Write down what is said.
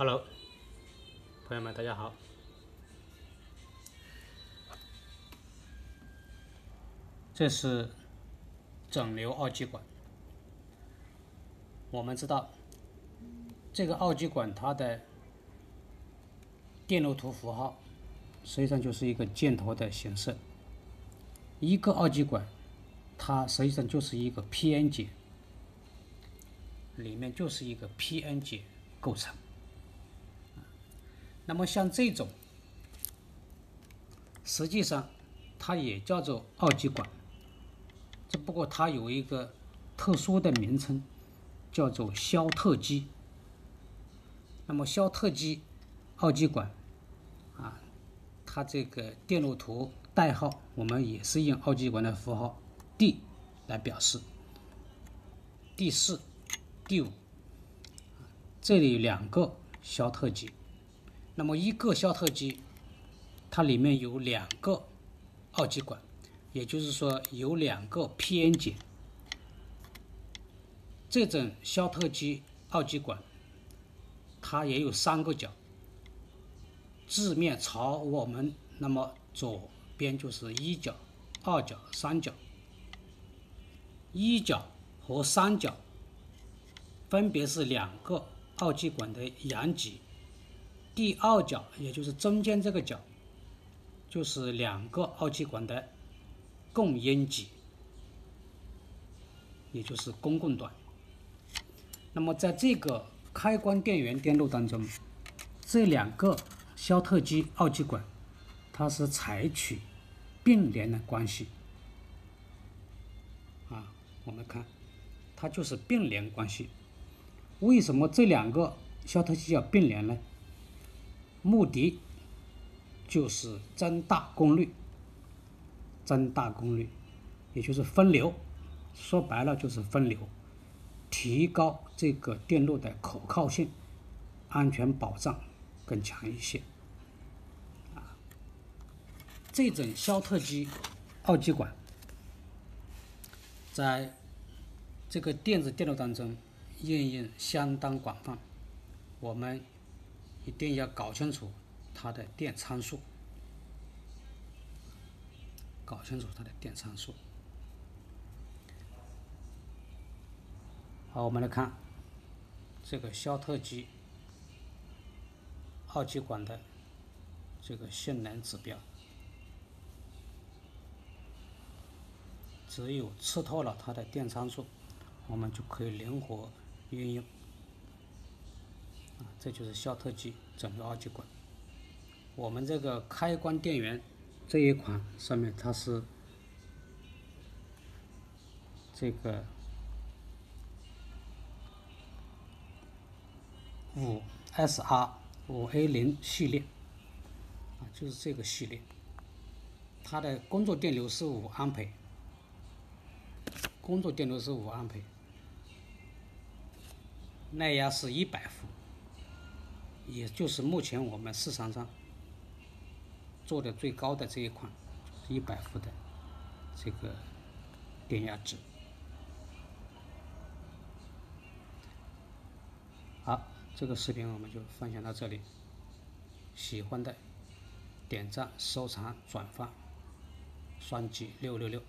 Hello，朋友们，大家好。这是整流二极管。我们知道，这个二极管它的电路图符号实际上就是一个箭头的形式。一个二极管，它实际上就是一个 p-n 结，里面就是一个 p-n 结构成。那么像这种，实际上它也叫做二极管，只不过它有一个特殊的名称，叫做肖特基。那么肖特基二极管啊，它这个电路图代号我们也是用二极管的符号 D 来表示。第四、第五，这里两个肖特基。那么一个肖特基，它里面有两个二极管，也就是说有两个 p-n 结。这种肖特基二极管，它也有三个角，字面朝我们，那么左边就是一角、二角、三角。一角和三角分别是两个二极管的阳极。第二角，也就是中间这个角，就是两个二极管的共阴极，也就是公共端。那么在这个开关电源电路当中，这两个肖特基二极管，它是采取并联的关系。啊，我们看，它就是并联关系。为什么这两个肖特基要并联呢？目的就是增大功率，增大功率，也就是分流。说白了就是分流，提高这个电路的可靠性、安全保障更强一些。啊，这种肖特基二极管，在这个电子电路当中应用相当广泛。我们。一定要搞清楚它的电参数，搞清楚它的电参数。好，我们来看这个肖特基二极管的这个性能指标，只有吃透了它的电参数，我们就可以灵活运用。这就是肖特基整个二极管。我们这个开关电源这一款上面它是这个五 SR 五 A 零系列啊，就是这个系列。它的工作电流是五安培，工作电流是五安培，耐压是一百伏。也就是目前我们市场上做的最高的这一款，一百伏的这个电压值。好，这个视频我们就分享到这里。喜欢的点赞、收藏、转发，双击六六六。